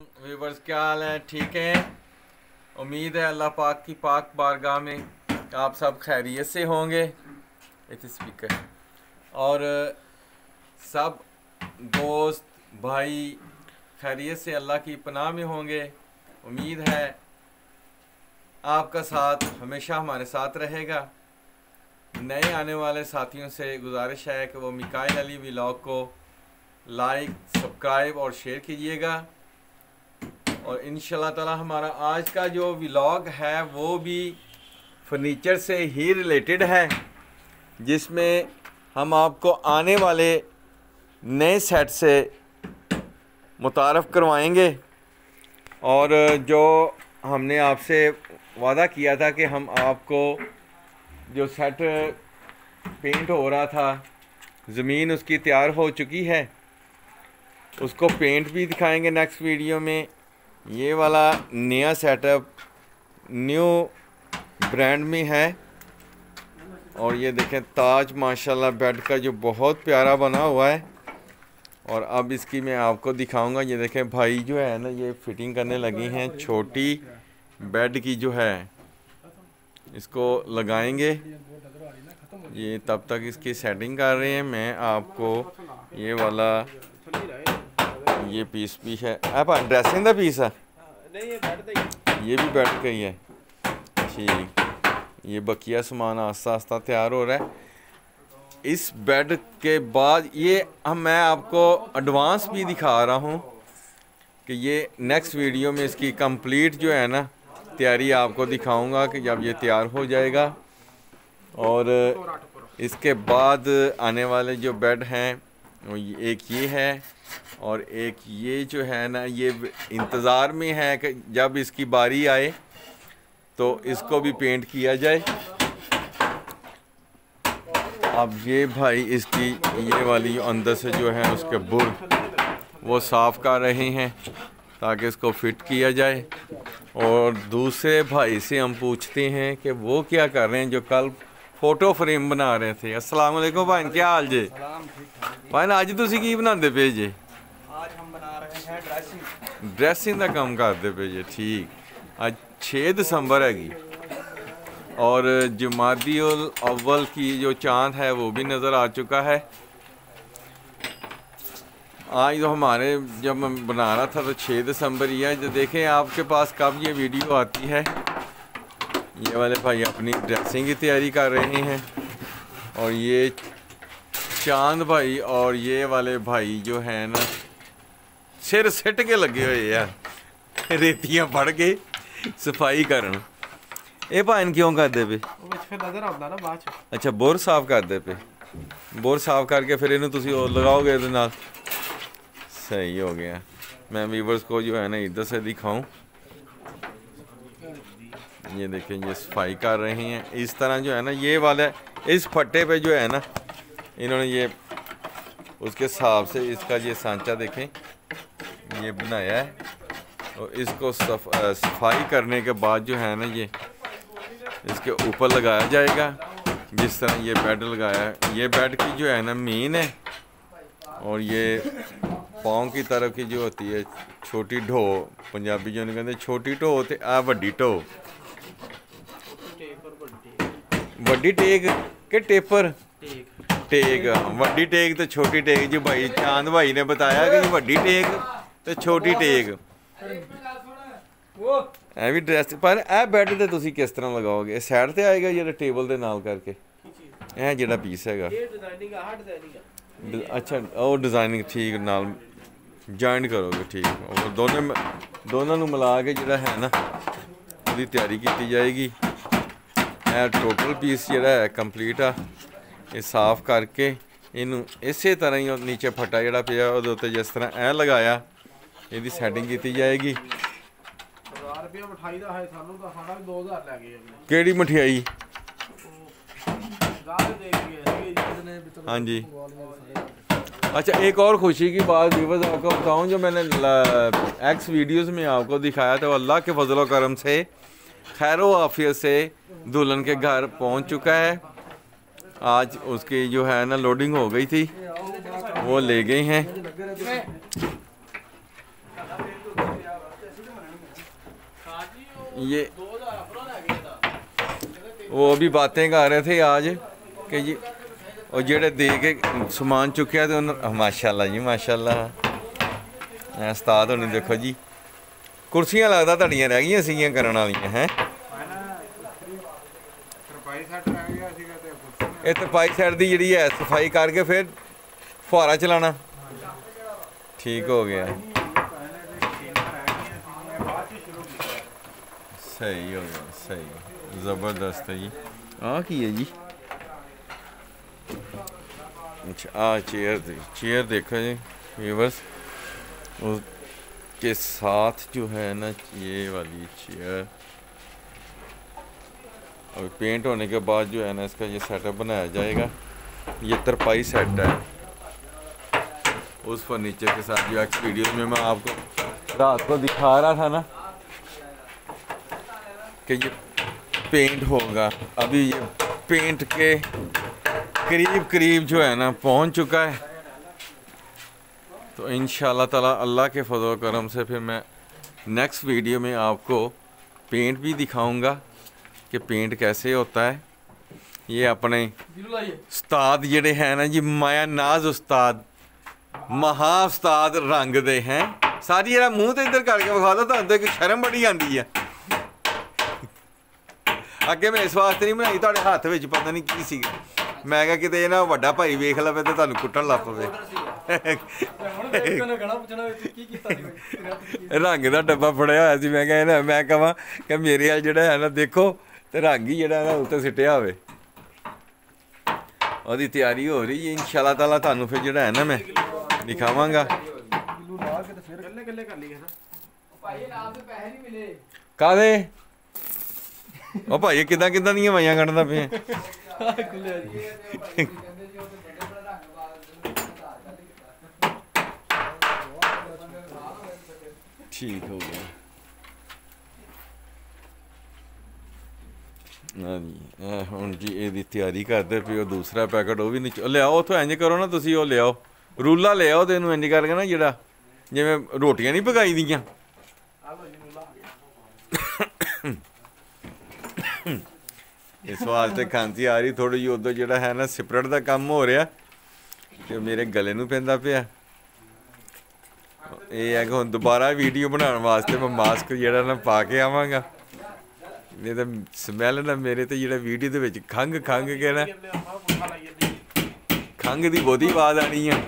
Viewers क्या हाल है? ठीक है? उम्मीद है अल्लाह पाक की पाक बारगाह में आप सब खैरियत से होंगे। इस स्पीकर और, सब दोस्त, भाई खैरियत से अल्लाह की पनाह में होंगे। उम्मीद है आपका साथ हमेशा हमारे साथ रहेगा। नए आने वाले साथियों से गुजारिश है कि वो मिकाइल अली व्लॉग को लाइक सब्सक्राइब और शेयर कीजिएगा। और इन ताला हमारा आज का जो व्लॉग है, वो भी फर्नीचर से ही रिलेटेड है, जिसमें हम आपको आने वाले नए सेट से मुतारफ़ करवाएँगे। और जो हमने आपसे वादा किया था कि हम आपको जो सेट पेंट हो रहा था, ज़मीन उसकी तैयार हो चुकी है, उसको पेंट भी दिखाएँगे नेक्स्ट वीडियो में। ये वाला नया सेटअप न्यू ब्रांड में है। और ये देखें, ताज माशाल्लाह बेड का जो बहुत प्यारा बना हुआ है। और अब इसकी मैं आपको दिखाऊँगा। ये देखें, भाई जो है ना, ये फिटिंग करने लगी हैं। छोटी बेड की जो है, इसको लगाएँगे। ये तब तक इसकी सेटिंग कर रहे हैं। मैं आपको ये वाला ये पीस भी है। आप ड्रेसिंग का पीस है? नहीं ये बेड ਦਾ ये भी बेड का ही है। ठीक। ये बकिया सामान आस्ता आस्ता तैयार हो रहा है। इस बेड के बाद ये हम मैं आपको एडवांस भी दिखा रहा हूँ कि ये नेक्स्ट वीडियो में इसकी कंप्लीट जो है ना तैयारी आपको दिखाऊँगा कि जब ये तैयार हो जाएगा। और इसके बाद आने वाले जो बेड हैं एक ये है और एक ये जो है ना, ये इंतज़ार में है कि जब इसकी बारी आए तो इसको भी पेंट किया जाए। अब ये भाई इसकी ये वाली अंदर से जो है उसके बुर, वो साफ़ कर रहे हैं ताकि इसको फिट किया जाए। और दूसरे भाई से हम पूछते हैं कि वो क्या कर रहे हैं जो कल फ़ोटो फ्रेम बना रहे थे। अस्सलाम वालेकुम भाई क्या हाल जी? भाई आज तुसी की बनांदे पे जे? आज बना रहे हैं ड्रेसिंग ड्रेसिंग का काम करदे पे जे ठीक। आज 6 दिसंबर है जी। और जमादियुल अव्वल की जो चाँद है वो भी नज़र आ चुका है। आज तो हमारे जब बना रहा था तो छः दिसंबर ही है। जो देखें आपके पास कब ये वीडियो आती है? ये वाले भाई अपनी ड्रेसिंग की तैयारी कर रहे हैं और ये चांद भाई और ये वाले भाई जो है ना ਸਿਰ ਸਿੱਟ ਕੇ ਲੱਗੇ ਹੋਏ ਆ ਰੇਤੀਆਂ ਫੜ ਕੇ ਸਫਾਈ ਕਰਨ ਇਹ ਭਾਣ ਕਿਉਂ ਕਰਦੇ ਪਏ ਉਹ ਵਿੱਚ ਫਿਰ ਨਜ਼ਰ ਆਉਂਦਾ ਨਾ ਬਾਅਦ ਚ ਅੱਛਾ ਬੋਰ ਸਾਫ਼ ਕਰਦੇ ਪਏ ਬੋਰ ਸਾਫ਼ ਕਰਕੇ ਫਿਰ ਇਹਨੂੰ ਤੁਸੀਂ ਉਹ ਲਗਾਓਗੇ ਇਹਦੇ ਨਾਲ सही हो गया मैं वीवर्स को जो है ना इधर से दिखाऊं ये देखें ये सफ़ाई कर रहे हैं। इस तरह जो है ना ये वाला इस फट्टे पे जो है ना इन्होंने ये उसके हिसाब से इसका ये सांचा देखें ये बनाया है। और इसको सफ, आ, सफ़ाई करने के बाद जो है ना ये इसके ऊपर लगाया जाएगा। जिस तरह ये बेड लगाया है। ये बेड की जो है ना मीन है। और ये पाँव की तरफ़ की जो होती है छोटी ढो पंजाबी जो कहते छोटी ढो तो आ वी ढो। ਵੱਡੀ ਟੇਕ ਕਿ ਟੇਪਰ? ਟੇਕ। ਟੇਕ ਵੱਡੀ ਟੇਕ ਤੇ ਛੋਟੀ ਟੇਕ ਜੀ ਭਾਈ ਚਾਂਦ ਭਾਈ ਨੇ ਬਤਾਇਆ ਕਿ ਵੱਡੀ ਟੇਕ ਤੇ ਛੋਟੀ ਟੇਕ। ਉਹ ਐ ਵੀ ਡਰੈਸ ਪਰ ਇਹ ਬੈੱਡ ਤੇ ਤੁਸੀਂ ਕਿਸ ਤਰ੍ਹਾਂ ਲਗਾਓਗੇ? ਇਹ ਸਾਈਡ ਤੇ ਆਏਗਾ ਜਿਹੜਾ ਟੇਬਲ ਦੇ ਨਾਲ ਕਰਕੇ? ਇਹ ਜਿਹੜਾ ਪੀਸ ਹੈਗਾ। ਇਹ ਡਿਜ਼ਾਈਨਿੰਗ ਆ ਡਿਜ਼ਾਈਨਿੰਗ ਆ। ਡ- ਅੱਛਾ ਉਹ ਡਿਜ਼ਾਈਨਿੰਗ ਠੀਕ ਨਾਲ ਜੁਆਇਨ ਕਰੋਗੇ ਠੀਕ। ਉਹ ਦੋਨੇ ਦੋਨਾਂ ਨੂੰ ਮਿਲਾ ਕੇ ਜਿਹੜਾ ਹੈ ਨਾ ਉਹਦੀ ਤਿਆਰੀ ਕੀਤੀ ਜਾਏਗੀ। ਇਹ ਟੋਟਲ ਪੀਸ ਜਿਹੜਾ ਹੈ ਕੰਪਲੀਟ ਆ ਇਹ ਸਾਫ਼ ਕਰਕੇ ਇਹਨੂੰ ਇਸੇ ਤਰ੍ਹਾਂ ਹੀ ਉਹ ਨੀਚੇ ਫੱਟਾ ਜਿਹੜਾ ਪਿਆ ਉਹਦੇ ਉੱਤੇ ਜਿਸ ਤਰ੍ਹਾਂ ਐ ਲਗਾਇਆ ਇਹਦੀ ਸੈਟਿੰਗ ਕੀਤੀ ਜਾਏਗੀ 1000 ਰੁਪਏ ਮਠਾਈ ਦਾ ਹੈ ਸਾਨੂੰ ਤਾਂ ਸਾਡਾ ਵੀ 2000 ਲੈ ਗਏ ਅਗਲੇ ਕਿਹੜੀ ਮਠਿਆਈ ਗਾਹ ਦੇ ਗਏ ਸੀਗੇ ਜਿਹਨੇ ਵੀ हाँ जी अच्छा एक और खुशी की बात व्यूवर्स आपको बताऊं जो मैंने एक्स वीडियोस में आपको दिखाया था वो अल्लाह के फजल करम से खैर आफियत से दुल्हन के घर पहुँच चुका है। आज उसकी जो है ना लोडिंग हो गई थी, वो ले गई हैं। ये वो भी बातें कर रहे थे आज कि जी और जेडे दे के समान चुकया तो माशाला जी, माशाल्लाह। उस्ताद होनी देखो जी। ਕੁਰਸੀਆਂ ਲੱਗਦਾ ਤੁਹਾਡੀਆਂ ਰਹਿ ਗਈਆਂ ਸੀਗੀਆਂ ਕਰਨ ਵਾਲੀਆਂ, ਹੈ? ਇਹ ਤਰਪਾਈ ਸਾਈਡ ਦੀ ਜਿਹੜੀ ਹੈ, ਸਫ਼ਾਈ ਕਰਕੇ ਫਿਰ ਫੁਹਾਰਾ ਚਲਾਣਾ ਠੀਕ ਹੋ ਗਿਆ। ਸਹੀ ਹੋ ਗਿਆ, ਸਹੀ। ਜ਼ਬਰਦਸਤ ਹੈ ਜੀ। ਆ ਕੀ ਹੈ ਜੀ? ਅੱਛਾ ਆ ਚੇਅਰ ਦੇ ਚੇਅਰ ਦੇਖੋ ਜੀ ਵੀਵਰਸ ਉਸ उसके साथ जो है ना ये वाली चेयर और पेंट होने के बाद जो है ना इसका ये सेटअप बनाया जाएगा। ये तरपाई सेट है। उस फर्नीचर के साथ जो एक्स वीडियो में मैं आपको रात को दिखा रहा था ना कि ये पेंट होगा। अभी ये पेंट के करीब करीब जो है ना पहुँच चुका है। तो इन ताला अल्लाह के फजल करम से फिर मैं नेक्स्ट वीडियो में आपको पेंट भी दिखाऊंगा कि पेंट कैसे होता है ये अपने ਜਿਹਨੂੰ ਲਾਈਏ ਉਸਤਾਦ ਜਿਹੜੇ ਹੈ ਨਾ ਜੀ ਮਾਇਆ ਨਾਜ਼ ਉਸਤਾਦ ਮਹਾ ਉਸਤਾਦ ਰੰਗ ਦੇ ਹੈ ਸਾਰੀ ਇਹਦਾ ਮੂੰਹ ਤੇ ਇੱਧਰ ਕਰਕੇ ਵਿਖਾ ਦੋ ਤੁਹਾਨੂੰ ਤਾਂ ਇੱਕ ਸ਼ਰਮ ਬੜੀ ਆਂਦੀ ਆ ਅੱਗੇ ਮੈਂ ਇਸ ਵਾਸਤੇ ਨਹੀਂ ਬਣਾਈ ਤੁਹਾਡੇ ਹੱਥ ਵਿੱਚ ਪਤਾ ਨਹੀਂ ਕੀ ਸੀਗਾ ਮੈਂ ਕਿਹਾ ਕਿਤੇ ਇਹ ਨਾ ਵੱਡਾ ਭਾਈ ਵੇਖ ਲਵੇ ਤੇ ਤੁਹਾਨੂੰ ਕੁੱਟਣ ਲੱਗ ਪਵੇ। ਰੰਗ ਦਾ ਡੱਬਾ ਫੜਿਆ ਹੋਇਆ ਸੀ, ਮੈਂ ਕਿਹਾ ਇਹਨਾਂ, ਮੈਂ ਕਹਾਂ ਕਿ ਮੇਰੇ ਵਾਲ ਜਿਹੜਾ ਹੈ ਨਾ ਦੇਖੋ ਤੇ ਰੰਗ ਹੀ ਜਿਹੜਾ ਨਾ ਉੱਤੇ ਸਿੱਟਿਆ ਹੋਵੇ। ਉਹਦੀ ਤਿਆਰੀ ਹੋ ਰਹੀ ਹੈ, ਇਨਸ਼ਾਅੱਲਾ ਤਾਲਾ ਤੁਹਾਨੂੰ ਫਿਰ ਜਿਹੜਾ ਹੈ ਨਾ ਮੈਂ ਦਿਖਾਵਾਂਗਾ। ਕੱਲੇ ਕੱਲੇ ਕਰ ਲਈਏ ਨਾ ਭਾਈ ਨਾਮ ਤੇ ਪੈਸੇ ਨਹੀਂ ਮਿਲੇ ਕਾਦੇ ਉਹ ਭਾਈ ਕਿਦਾਂ ਕਿਦਾਂ ਦੀਆਂ ਵਾਈਆਂ ਕੱਢਦਾ ਪਿਆ? ਖੁੱਲਿਆ ਜੀ ਠੀਕ ਹੋ ਗਿਆ ਇਹ ਹੁਣ ਜੀ ਇਹਦੀ ਤਿਆਰੀ ਕਰਦੇ ਉਹ ਦੂਸਰਾ ਪੈਕਟ ਉਹ ਵੀ ਨਹੀਂ ਲਿਆਓ ਉਥੋਂ ਇੰਜ ਕਰੋ ਨਾ ਤੁਸੀਂ ਉਹ ਲਿਆਓ ਰੂਲਾ ਲਿਆਓ ਤੇ ਇਹਨੂੰ ਇੰਜ ਕਰਕੇ ਨਾ ਜਿਹੜਾ ਜਿਵੇਂ ਰੋਟੀਆਂ ਨਹੀਂ ਪਕਾਈ ਦੀਆਂ ਆ ਲੋ ਜੀ ਮੁੱਲਾ ਇਸ ਵਾਸਤੇ ਖਾਂਸੀ ਆ ਰਹੀ ਥੋੜੀ ਜਿਹੀ ਉਦੋਂ ਜਿਹੜਾ ਹੈ ਨਾ ਸਿਪਰਟ ਦਾ ਕੰਮ ਹੋ ਰਿਹਾ ਤੇ ਮੇਰੇ ਗਲੇ ਨੂੰ ਪੈਂਦਾ ਪਿਆ। ਇਹ ਹੈ ਕਿ ਹੁਣ ਦੁਬਾਰਾ ਵੀਡੀਓ ਬਣਾਉਣ ਵਾਸਤੇ ਮੈਂ ਮਾਸਕ ਜਿਹੜਾ ਨਾ ਪਾ ਕੇ ਆਵਾਂਗਾ। ਨਹੀਂ ਤਾਂ ਸਮੈਲ ਨਾ ਮੇਰੇ ਤੇ ਜਿਹੜਾ ਵੀਡੀਓ ਦੇ ਵਿੱਚ ਖੰਗ ਖੰਗ ਕੇ ਨਾ ਖੰਗ ਦੀ ਬਹੁਤੀ ਆਵਾਜ਼ ਆਣੀ ਆ।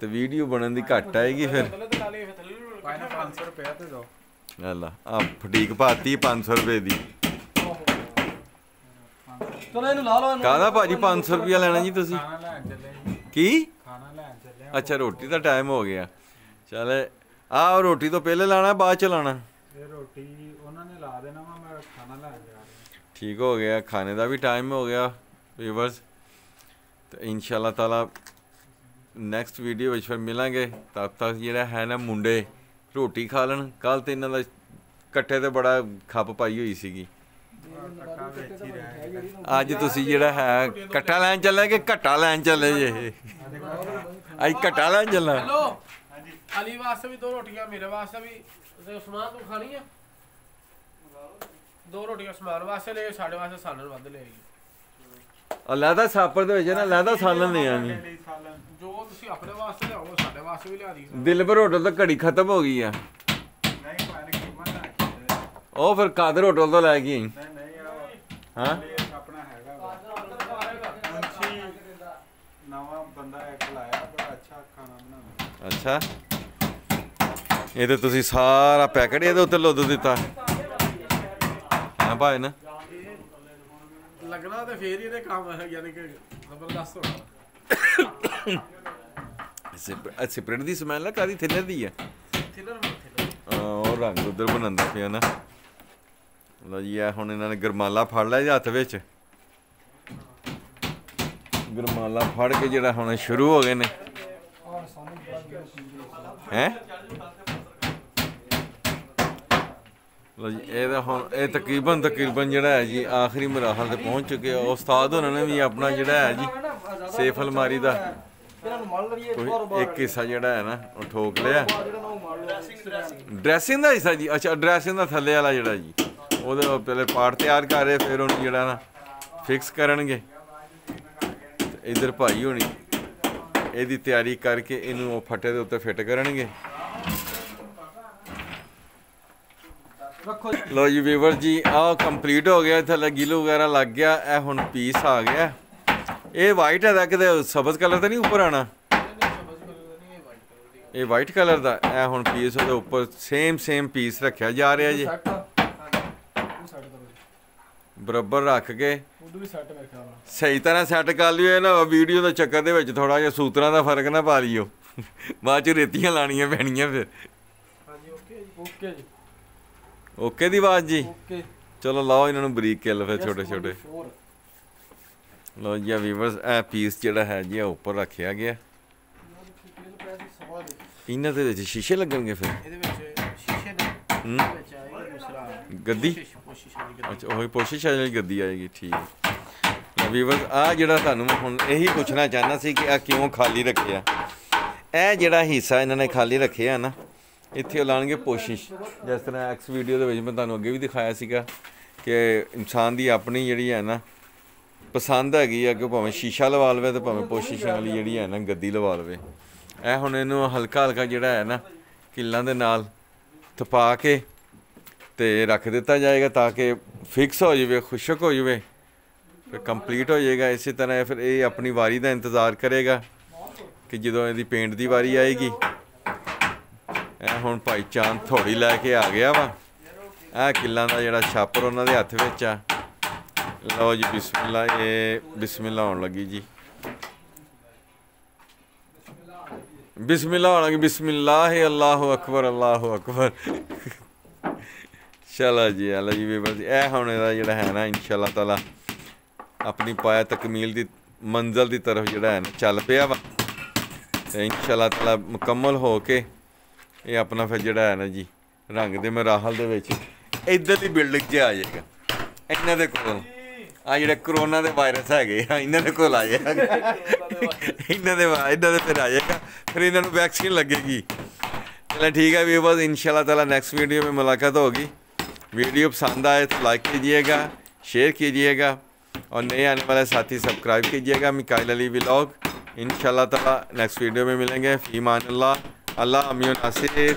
ਤੇ ਵੀਡੀਓ ਬਣਨ ਦੀ ਘੱਟ ਆਏਗੀ ਫਿਰ। ਪਾਇਨਾ 500 ਰੁਪਏ ਤੇ ਦੋ। ਅੱਲਾ ਆ ਫਟੀਕ ਭਾਤੀ 500 ਰੁਪਏ ਦੀ। ਚਲੋ ਇਹਨੂੰ ਲਾ ਲਓ ਇਹਨੂੰ। ਕਾਹਦਾ ਭਾਜੀ 500 ਰੁਪਿਆ ਲੈਣਾ ਜੀ ਤੁਸੀਂ? ਖਾਣਾ ਲੈਣ ਚੱਲੇ ਜੀ। ਕੀ? ਖਾਣਾ ਲੈਣ ਚੱਲੇ ਆ। ਅੱਛਾ ਰੋਟੀ ਦਾ ਟਾਈਮ ਹੋ ਗਿਆ। ਚਲ ਆ ਰੋਟੀ ਤੋਂ ਪਹਿਲੇ ਲਾਣਾ ਬਾਅਦ ਚ ਲਾਣਾ? ਇਹ ਰੋਟੀ ਉਹਨਾਂ ਨੇ ਲਾ ਦੇਣਾ ਵਾ ਮੈਂ ਖਾਣਾ ਲੈਣ ਜਾ ਰਿਹਾ। ਠੀਕ ਹੋ ਗਿਆ ਖਾਣੇ ਦਾ ਵੀ ਟਾਈਮ ਹੋ ਗਿਆ ਵੀਵਰਸ ਤੇ ਇਨਸ਼ਾਅੱਲਾ ਤਾਲਾ ਨੈਕਸਟ ਵੀਡੀਓ ਵਿੱਚ ਫਿਰ ਮਿਲਾਂਗੇ। ਤਦ ਤੱਕ ਜਿਹੜਾ ਹੈ ਨਾ ਮੁੰਡੇ ਰੋਟੀ ਖਾ ਲੈਣ। ਕੱਲ ਤੇ ਇਹਨਾਂ ਦਾ ਇਕੱਠੇ ਤੇ ਬੜਾ ਖੱਪ ਪਾਈ ਹੋਈ ਸੀਗੀ। ਅੱਜ ਤੁਸੀਂ ਜਿਹੜਾ ਹੈ ਕੱਟਾ ਲੈਣ ਚੱਲੇ ਕਿ ਘੱਟਾ ਲੈਣ ਚੱਲੇ ਜੇ ਅੱਜ ਘੱਟਾ ਲੈਣ ਚੱਲਾ। ਹੈਲੋ? ਅਲੀ ਵਾਸਤੇ ਵੀ ਦੋ ਰੋਟੀਆਂ ਮੇਰੇ ਵਾਸਤੇ ਵੀ। ਤੇ ਉਸਮਾਨ ਤੂੰ ਖਾਣੀ ਆ? ਦੋ ਰੋਟੀਆਂ ਉਸਮਾਨ ਵਾਸਤੇ ਲੈ ਸਾਡੇ ਵਾਸਤੇ ਸਾਲਨ ਵੱਧ ਲੈ ਆਈ ਅੱਲਾ ਸਾਪਰ ਦੇ ਵਿੱਚ ਨਾ ਲੈਦਾ ਸਾਲਨ ਨਹੀਂ ਆਣੀ ਜੋ। ਤੁਸੀਂ ਆਪਣੇ ਵਾਸਤੇ ਲਿਆਓ ਸਾਡੇ ਵਾਸਤੇ ਵੀ ਲਿਆ ਦੀ ਦਿਲ ਪਰ ਹੋਟਲ ਤਾਂ ਘੜੀ ਖਤਮ ਹੋ ਗਈ ਆ। ਨਹੀਂ ਉਹ ਫਿਰ ਕਾਦਰ ਹੋਟਲ ਤੋਂ ਲੈ ਕੇ ਆਈ। ਨਹੀਂ ਨਹੀਂ ਆ ਹਾਂ? ਇਹ ਆਪਣਾ ਹੈਗਾ ਵਾ। ਮੁੰਸ਼ੀ ਨਵਾਂ ਬੰਦਾ ਇੱਕ ਲਾਇਆ ਬੜਾ ਅੱਛਾ। ਖਾਣਾ ਬਣਾਉਂਦਾ ਅੱਛਾ ਇਹ ਤੇ ਤੁਸੀਂ ਸਾਰਾ ਪੈਕਟ ਇਹਦੇ ਉੱਤੇ ਲੁੱਦ ਦਿੱਤਾ। ਹਾਂ ਭਾਈ ਨਾ। ਲੱਗਣਾ ਤੇ ਫੇਰ ਹੀ ਇਹਦੇ ਕੰਮ ਯਾਨੀ ਕਿ ਜ਼ਬਰਦਸਤ ਹੋਣਾ। ਸਿਪਰੇਟ ਦੀ ਸਮੈਲ ਆ ਕਾਦੀ ਥਿਲਰ ਦੀ ਆ? ਥਿਲਰ ਥਿਲਰ। ਹਾਂ, ਉਹ ਰੰਗ ਉਧਰ ਬਣਾਉਂਦਾ ਪਿਆ ਨਾ। ਲਓ ਜੀ ਆ ਹੁਣ ਇਹਨਾਂ ਨੇ ਗਰਮਾਲਾ ਫੜ ਲਿਆ ਜੀ ਹੱਥ ਵਿੱਚ। ਗਰਮਾਲਾ ਫੜ ਕੇ ਜਿਹੜਾ ਹੁਣ ਸ਼ੁਰੂ ਹੋ ਗਏ ਨੇ। ਹੈ? ਲਓ ਜੀ ਇਹਦਾ ਹੁਣ ਇਹ ਤਕਰੀਬਨ ਤਕਰੀਬਨ ਜਿਹੜਾ ਹੈ ਜੀ ਆਖਰੀ ਮਰਾਹਲ ਤੇ ਪਹੁੰਚ ਚੁੱਕੇ ਆ। ਉਸਤਾਦ ਉਹਨਾਂ ਨੇ ਵੀ ਆਪਣਾ ਜਿਹੜਾ ਹੈ ਜੀ ਸੇਫ ਅਲਮਾਰੀ ਦਾ ਇੱਕ ਹਿੱਸਾ ਜਿਹੜਾ ਹੈ ਨਾ ਉਹ ਠੋਕ ਲਿਆ। ਡਰੈਸਿੰਗ ਦਾ। ਹਿੱਸਾ ਜੀ ਅੱਛਾ ਡਰੈਸਿੰਗ ਦਾ ਥੱਲੇ ਵਾਲਾ ਜਿਹੜਾ ਜੀ। ਉਹਦੇ ਪਹਿਲੇ ਪਾਰਟ ਤਿਆਰ ਕਰ ਰਹੇ, ਫਿਰ ਉਹਨੂੰ ਜਿਹੜਾ ਨਾ ਫਿਕਸ ਕਰਨਗੇ। ਤੇ ਇਧਰ ਭਾਈ ਹੋਣੀ, ਇਹਦੀ ਤਿਆਰੀ ਕਰਕੇ ਇਹਨੂੰ ਉਹ ਫੱਟੇ ਦੇ ਉੱਤੇ ਫਿੱਟ ਕਰਨਗੇ। ਰੱਖੋ ਲੋ ਜੀ ਵੀਵਰ ਜੀ, ਆਹ ਕੰਪਲੀਟ ਹੋ ਗਿਆ ਥੱਲੇ ਗਿਲੂ ਵਗੈਰਾ ਲੱਗ ਗਿਆ, ਇਹ ਹੁਣ ਪੀਸ ਆ ਗਿਆ। ਇਹ ਵਾਈਟ ਹੈ ਦਾ ਕਿਤੇ ਸਬਜ਼ ਕਲਰ ਤਾਂ ਨਹੀਂ ਉੱਪਰ ਆਣਾ ਇਹ ਵਾਈਟ ਕਲਰ ਦਾ, ਇਹ ਹੁਣ ਪੀਸ ਉਹਦੇ ਉੱਪਰ ਸੇਮ ਸੇਮ ਪੀਸ ਰੱਖਿਆ ਜਾ ਰਿਹਾ ਜੀ। ਬਰਾਬਰ ਰੱਖ ਕੇ। ਉਦੋਂ ਵੀ ਸੈੱਟ ਮੇਰੇ ਖਿਆਲ ਸਹੀ ਤਰ੍ਹਾਂ ਸੈੱਟ ਕਰ ਲਿਓ ਇਹ ਨਾ ਵੀਡੀਓ ਦੇ ਚੱਕਰ ਦੇ ਵਿੱਚ ਥੋੜਾ ਜਿਹਾ ਸੂਤਰਾਂ ਦਾ ਫ਼ਰਕ ਨਾ ਪਾ ਲਿਓ। ਬਾਅਦ ਚ ਰੇਤੀਆਂ ਲਾਣੀਆਂ ਪੈਣੀਆਂ ਫਿਰ। ਹਾਂਜੀ ਓਕੇ ਜੀ ਓਕੇ ਜੀ। ਓਕੇ ਦੀ ਆਵਾਜ਼ ਜੀ? ਓਕੇ ਚਲੋ ਲਾਓ ਇਹਨਾਂ ਨੂੰ ਬਰੀਕ ਕਿੱਲ ਫਿਰ ਛੋਟੇ ਛੋਟੇ। ਲਓ ਜੀ ਵੀਵਰਸ ਇਹ ਪੀਸ ਜਿਹੜਾ ਹੈ ਜੀ ਉੱਪਰ ਰੱਖਿਆ ਗਿਆ। ਇਹਨਾਂ ਦੇ ਵਿੱਚ ਸ਼ੀਸ਼ੇ ਲੱਗਣਗੇ ਫਿਰ। ਇਹਦੇ ਵਿੱਚ ਸ਼ੀਸ਼ੇ ਦੇ। ਹੂੰ। ਗੱਦੀ? ਕੋਸ਼ਿਸ਼ ਵਾਲੀ ਗੱਦੀ। ਅੱਛਾ, ਉਹੀ ਕੋਸ਼ਿਸ਼ ਆ ਗੱਦੀ ਆਏਗੀ, ਠੀਕ। ਹੈ ਵੀਵਰਸ ਆ ਜਿਹੜਾ ਤੁਹਾਨੂੰ ਮੈਂ ਹੁਣ ਇਹੀ ਪੁੱਛਣਾ ਚਾਹੁੰਦਾ ਸੀ ਕਿ ਆ ਕਿਉਂ ਖਾਲੀ ਰੱਖਿਆ? ਇਹ ਜਿਹੜਾ ਹਿੱਸਾ ਇਹਨਾਂ ਨੇ ਖਾਲੀ ਰੱਖਿਆ ਨਾ, ਇੱਥੇ ਉਹ ਲਾਣਗੇ ਕੋਸ਼ਿਸ਼ ਜਿਸ ਤਰ੍ਹਾਂ ਐਕਸ ਵੀਡੀਓ ਦੇ ਵਿੱਚ ਮੈਂ ਤੁਹਾਨੂੰ ਅੱਗੇ ਵੀ ਦਿਖਾਇਆ ਸੀਗਾ ਕਿ ਇਨਸਾਨ ਦੀ ਆਪਣੀ ਜਿਹੜੀ ਹੈ ਨਾ, ਪਸੰਦ ਹੈਗੀ ਆ ਕਿ ਉਹ ਭਾਵੇਂ ਸ਼ੀਸ਼ਾ ਲਵਾ ਲਵੇ ਤੇ ਭਾਵੇਂ ਪੋਸ਼ਿਸ਼ਾਂ ਵਾਲੀ ਜਿਹੜੀ ਹੈ ਨਾ ਗੱਦੀ ਲਵਾ ਲਵੇ। ਇਹ ਹੁਣ ਇਹਨੂੰ ਹਲਕਾ ਹਲਕਾ ਜਿਹੜਾ ਹੈ ਨਾ, ਕਿੱਲਾਂ ਦੇ ਨਾਲ ਥਪਾ ਕੇ ਤੇ ਰੱਖ ਦਿੱਤਾ ਜਾਏਗਾ ਤਾਂ ਕਿ ਫਿਕਸ ਹੋ ਜਾਵੇ, ਖੁਸ਼ਕ ਹੋ ਜਾਵੇ, ਫਿਰ ਕੰਪਲੀਟ ਹੋ ਜਾਏਗਾ ਇਸੇ ਤਰ੍ਹਾਂ ਫਿਰ ਇਹ ਆਪਣੀ ਵਾਰੀ ਦਾ ਇੰਤਜ਼ਾਰ ਕਰੇਗਾ ਕਿ ਜਦੋਂ ਇਹਦੀ ਪੇਂਟ ਦੀ ਵਾਰੀ ਆਏਗੀ। ਇਹ ਹੁਣ ਭਾਈ ਚਾਂਦ ਥੋੜੀ ਲੈ ਕੇ ਆ ਗਿਆ ਵਾ। ਇਹ ਕਿੱਲਾਂ ਦਾ ਜਿਹੜਾ ਛਾਪਰ ਉਹਨਾਂ ਦੇ ਹੱਥ ਵਿੱਚ ਆ। ਲਓ ਜੀ, ਬਿਸਮਿਲ੍ਲਾ, ਇਹ ਬਿਸਮਿਲ੍ਲਾ ਹੋਣ ਲੱਗੀ ਜੀ। ਬਿਸਮਿਲ੍ਲਾ ਹੋਣ ਲੱਗੀ, ਬਿਸਮਿਲ੍ਲਾਹ ਅੱਲਾਹੁ ਅਕਬਰ ਅੱਲਾਹੁ ਅਕਬਰ। ਚਲੋ ਜੀ ਹਲੋ ਜੀ ਵੀ ਜੀ ਇਹ ਹੁਣ ਇਹਦਾ ਜਿਹੜਾ ਹੈ ਨਾ, ਇਨਸ਼ਾਅੱਲਾ ਤਾਲਾ, ਆਪਣੀ ਪਾਇਆ ਤਕਮੀਲ ਦੀ, ਮੰਜ਼ਲ ਦੀ ਤਰਫ ਜਿਹੜਾ ਹੈ ਨਾ, ਚੱਲ ਪਿਆ ਵਾ। ਤੇ ਇਨਸ਼ਾਅੱਲਾ ਤਾਲਾ ਮੁਕੰਮਲ ਹੋ ਕੇ ਇਹ ਆਪਣਾ ਫਿਰ ਜਿਹੜਾ ਹੈ ਨਾ ਜੀ, ਰੰਗ ਦੇ ਮਰਾਹਲ ਦੇ ਵਿੱਚ ਇੱਧਰ ਦੀ ਬਿਲਡਿੰਗ 'ਚ ਆ ਜਾਏਗਾ। ਇਹਨਾਂ ਦੇ ਕੋਲ। ਆ ਜਿਹੜੇ ਕਰੋਨਾ ਦੇ ਵਾਇਰਸ ਹੈਗੇ ਆ, ਇਹਨਾਂ ਦੇ ਕੋਲ ਆ ਜਾਏਗਾ। ਇਹਨਾਂ ਦੇ ਇਹਨਾਂ ਦੇ ਫਿਰ ਆ ਜਾਏਗਾ। ਫਿਰ ਇਹਨਾਂ ਨੂੰ ਵੈਕਸੀਨ ਲੱਗੇਗੀ। ਚਲੋ ਠੀਕ ਹੈ ਵੀ ਬਸ ਇਨਸ਼ਾਅੱਲਾ ਤਾਲਾ ਨੈਕਸਟ ਵੀਡੀਓ ਮੇ ਮੁਲਾਕਾਤ ਹੋਗੀ वीडियो पसंद आए तो लाइक कीजिएगा शेयर कीजिएगा और नए आने वाले साथी सब्सक्राइब कीजिएगा मिकाइल अली ब्लॉग इंशाल्लाह ताला नेक्स्ट वीडियो में मिलेंगे। फ़ीमान अल्लाह। अल्लाह अमीन नासिर।